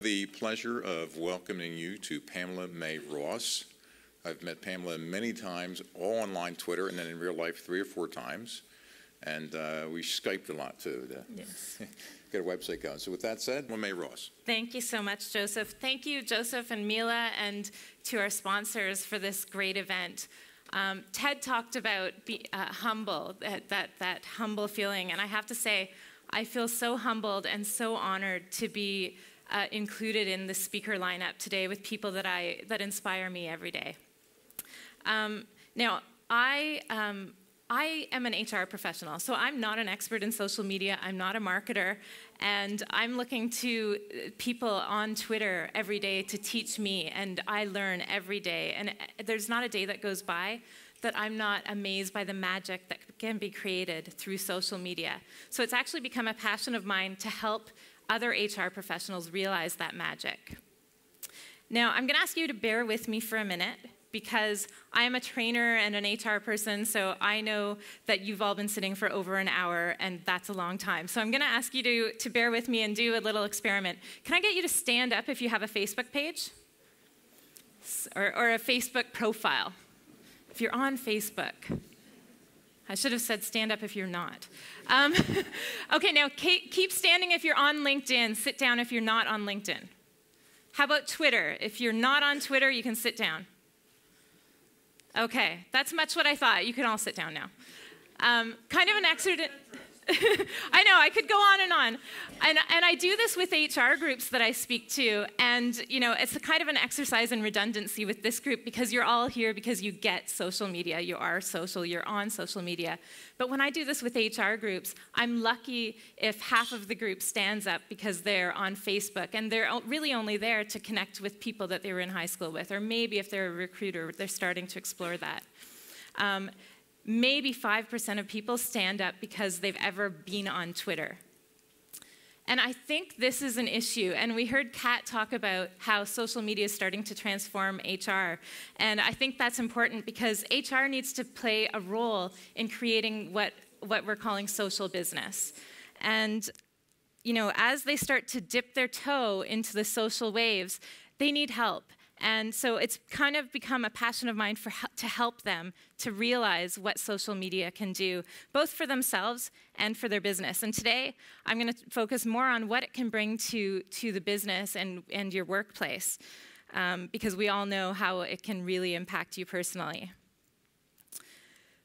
The pleasure of welcoming you to Pamela Mae Ross. I've met Pamela many times, all online Twitter, and then in real life three or four times. And uh, we Skyped a lot too to Yes. get a website going. So with that said, Pamela Mae Ross. Thank you so much, Joseph. Thank you, Joseph and Mila, and to our sponsors for this great event. Um, Ted talked about be, uh, humble, that, that, that humble feeling, and I have to say, I feel so humbled and so honored to be uh, included in the speaker lineup today with people that, I, that inspire me every day. Um, now, I, um, I am an HR professional, so I'm not an expert in social media. I'm not a marketer, and I'm looking to uh, people on Twitter every day to teach me, and I learn every day. And uh, there's not a day that goes by that I'm not amazed by the magic that can be created through social media. So it's actually become a passion of mine to help other HR professionals realize that magic. Now, I'm going to ask you to bear with me for a minute because I am a trainer and an HR person, so I know that you've all been sitting for over an hour, and that's a long time. So I'm going to ask you to, to bear with me and do a little experiment. Can I get you to stand up if you have a Facebook page? Or, or a Facebook profile? If you're on Facebook. I should have said stand up if you're not. Um, okay, now keep standing if you're on LinkedIn, sit down if you're not on LinkedIn. How about Twitter? If you're not on Twitter, you can sit down. Okay, that's much what I thought. You can all sit down now. Um, kind of an accident. I know, I could go on and on. And, and I do this with HR groups that I speak to. And, you know, it's a kind of an exercise in redundancy with this group because you're all here because you get social media. You are social, you're on social media. But when I do this with HR groups, I'm lucky if half of the group stands up because they're on Facebook and they're really only there to connect with people that they were in high school with. Or maybe if they're a recruiter, they're starting to explore that. Um, maybe 5% of people stand up because they've ever been on Twitter. And I think this is an issue. And we heard Kat talk about how social media is starting to transform HR. And I think that's important because HR needs to play a role in creating what, what we're calling social business. And you know, as they start to dip their toe into the social waves, they need help. And so it's kind of become a passion of mine for, to help them to realize what social media can do, both for themselves and for their business. And today, I'm going to focus more on what it can bring to, to the business and, and your workplace, um, because we all know how it can really impact you personally.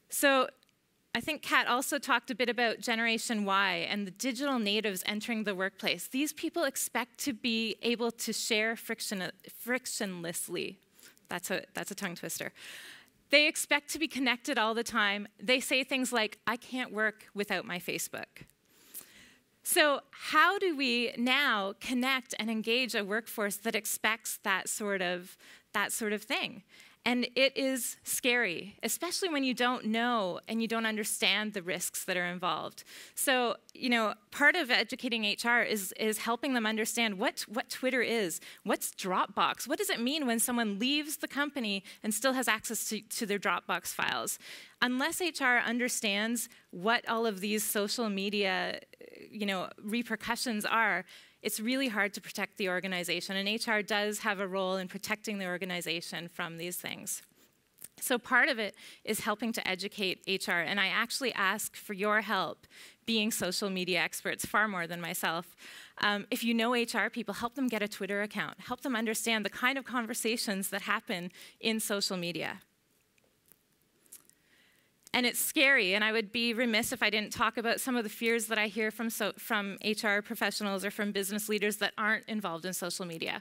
So I think Kat also talked a bit about Generation Y and the digital natives entering the workplace. These people expect to be able to share friction, frictionlessly. That's a, that's a tongue twister. They expect to be connected all the time. They say things like, I can't work without my Facebook. So, how do we now connect and engage a workforce that expects that sort of, that sort of thing? And it is scary, especially when you don't know and you don't understand the risks that are involved. So, you know, part of educating HR is, is helping them understand what, what Twitter is, what's Dropbox, what does it mean when someone leaves the company and still has access to, to their Dropbox files. Unless HR understands what all of these social media, you know, repercussions are, it's really hard to protect the organization, and HR does have a role in protecting the organization from these things. So part of it is helping to educate HR, and I actually ask for your help being social media experts far more than myself. Um, if you know HR people, help them get a Twitter account. Help them understand the kind of conversations that happen in social media. And it's scary, and I would be remiss if I didn't talk about some of the fears that I hear from, so, from HR professionals or from business leaders that aren't involved in social media.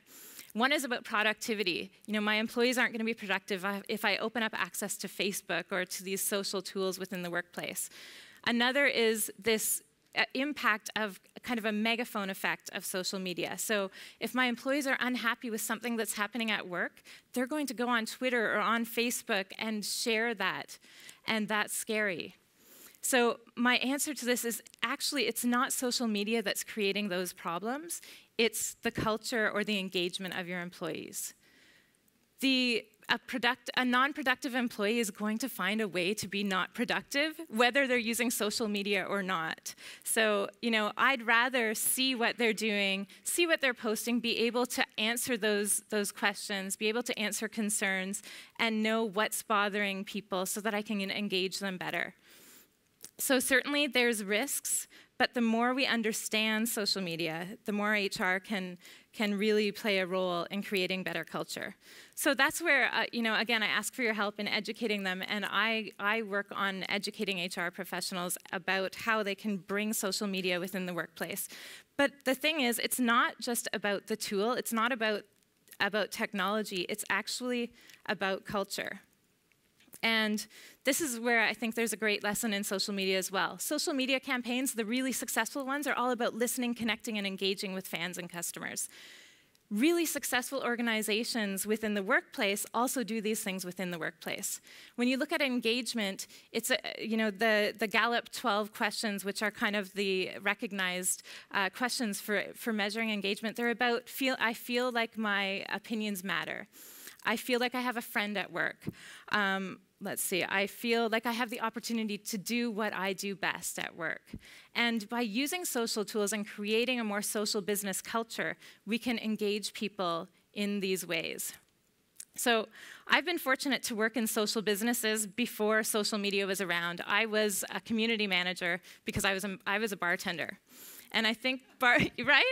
One is about productivity. You know, my employees aren't going to be productive if I open up access to Facebook or to these social tools within the workplace. Another is this impact of kind of a megaphone effect of social media. So if my employees are unhappy with something that's happening at work, they're going to go on Twitter or on Facebook and share that and that's scary. So my answer to this is actually it's not social media that's creating those problems. It's the culture or the engagement of your employees. The a, product, a non-productive employee is going to find a way to be not productive, whether they're using social media or not. So, you know, I'd rather see what they're doing, see what they're posting, be able to answer those, those questions, be able to answer concerns, and know what's bothering people so that I can engage them better. So certainly there's risks, but the more we understand social media, the more HR can, can really play a role in creating better culture. So that's where, uh, you know, again, I ask for your help in educating them, and I, I work on educating HR professionals about how they can bring social media within the workplace. But the thing is, it's not just about the tool, it's not about, about technology, it's actually about culture. And this is where I think there's a great lesson in social media as well. Social media campaigns, the really successful ones, are all about listening, connecting, and engaging with fans and customers. Really successful organizations within the workplace also do these things within the workplace. When you look at engagement, it's a, you know the, the Gallup 12 questions, which are kind of the recognized uh, questions for, for measuring engagement. They're about feel I feel like my opinions matter. I feel like I have a friend at work. Um, let's see, I feel like I have the opportunity to do what I do best at work. And by using social tools and creating a more social business culture, we can engage people in these ways. So I've been fortunate to work in social businesses before social media was around. I was a community manager because I was a, I was a bartender. And I think, bar, right?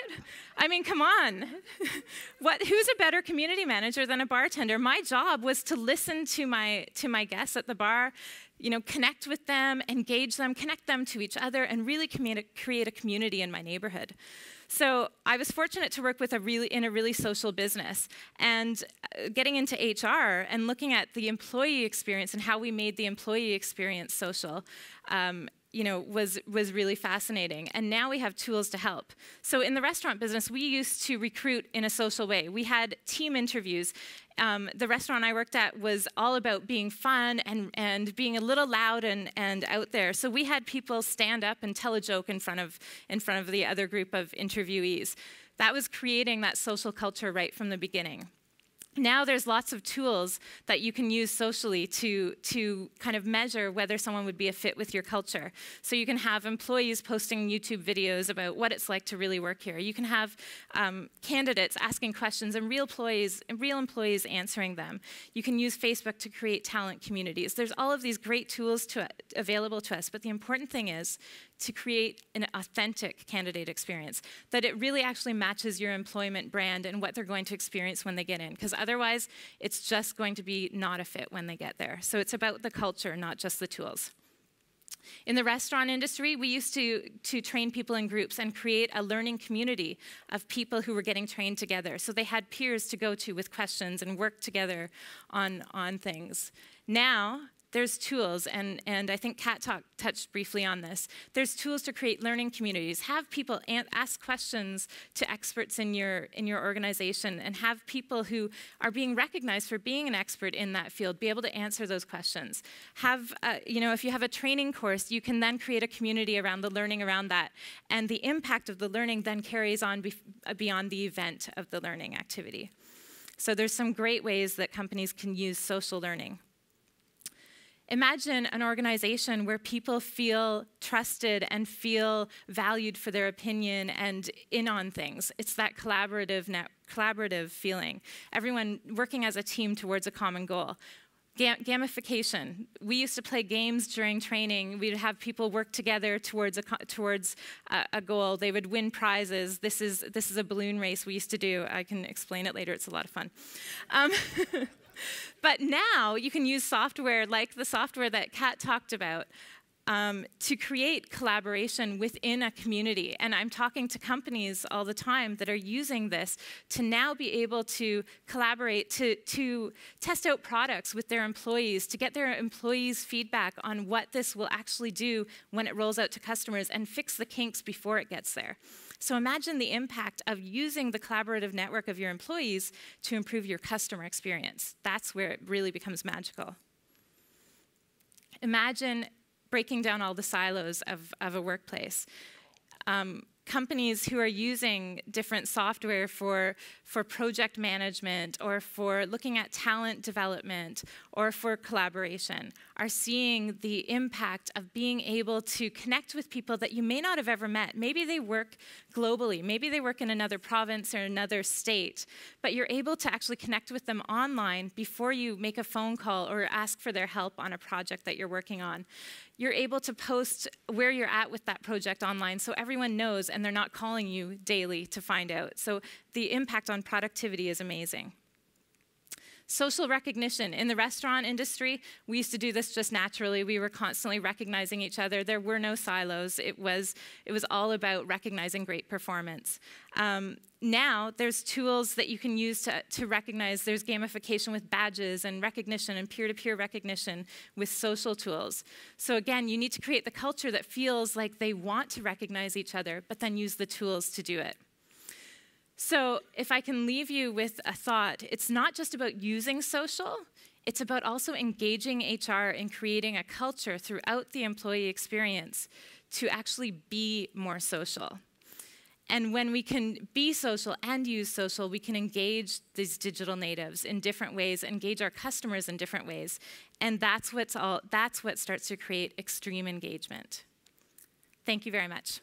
I mean, come on. what, who's a better community manager than a bartender? My job was to listen to my, to my guests at the bar, you know, connect with them, engage them, connect them to each other, and really create a community in my neighborhood. So I was fortunate to work with a really in a really social business, and uh, getting into HR and looking at the employee experience and how we made the employee experience social. Um, you know, was, was really fascinating. And now we have tools to help. So in the restaurant business, we used to recruit in a social way. We had team interviews. Um, the restaurant I worked at was all about being fun and, and being a little loud and, and out there. So we had people stand up and tell a joke in front of, in front of the other group of interviewees. That was creating that social culture right from the beginning now there's lots of tools that you can use socially to, to kind of measure whether someone would be a fit with your culture. So you can have employees posting YouTube videos about what it's like to really work here. You can have um, candidates asking questions and real employees, real employees answering them. You can use Facebook to create talent communities. There's all of these great tools to, available to us, but the important thing is to create an authentic candidate experience, that it really actually matches your employment brand and what they're going to experience when they get in, because otherwise it's just going to be not a fit when they get there. So it's about the culture, not just the tools. In the restaurant industry, we used to, to train people in groups and create a learning community of people who were getting trained together. So they had peers to go to with questions and work together on, on things. Now, there's tools, and, and I think Kat talk, touched briefly on this. There's tools to create learning communities. Have people ask questions to experts in your, in your organization, and have people who are being recognized for being an expert in that field be able to answer those questions. Have, uh, you know, if you have a training course, you can then create a community around the learning around that, and the impact of the learning then carries on beyond the event of the learning activity. So there's some great ways that companies can use social learning. Imagine an organization where people feel trusted and feel valued for their opinion and in on things. It's that collaborative, collaborative feeling. Everyone working as a team towards a common goal. gamification. We used to play games during training. We'd have people work together towards a towards a, a, goal. They would win prizes. This is this is a balloon race we used to do. I can explain it later. It's a lot of fun. Um, but now you can use software like the software that Kat talked about um, to create collaboration within a community. And I'm talking to companies all the time that are using this to now be able to collaborate, to, to test out products with their employees, to get their employees' feedback on what this will actually do when it rolls out to customers and fix the kinks before it gets there. So imagine the impact of using the collaborative network of your employees to improve your customer experience. That's where it really becomes magical. Imagine breaking down all the silos of, of a workplace. Um, companies who are using different software for, for project management or for looking at talent development or for collaboration are seeing the impact of being able to connect with people that you may not have ever met. Maybe they work globally, maybe they work in another province or another state, but you're able to actually connect with them online before you make a phone call or ask for their help on a project that you're working on you're able to post where you're at with that project online so everyone knows and they're not calling you daily to find out. So the impact on productivity is amazing. Social recognition. In the restaurant industry, we used to do this just naturally. We were constantly recognizing each other. There were no silos. It was, it was all about recognizing great performance. Um, now, there's tools that you can use to, to recognize. There's gamification with badges and recognition and peer to peer recognition with social tools. So, again, you need to create the culture that feels like they want to recognize each other, but then use the tools to do it. So, if I can leave you with a thought, it's not just about using social, it's about also engaging HR in creating a culture throughout the employee experience to actually be more social. And when we can be social and use social, we can engage these digital natives in different ways, engage our customers in different ways. And that's, what's all, that's what starts to create extreme engagement. Thank you very much.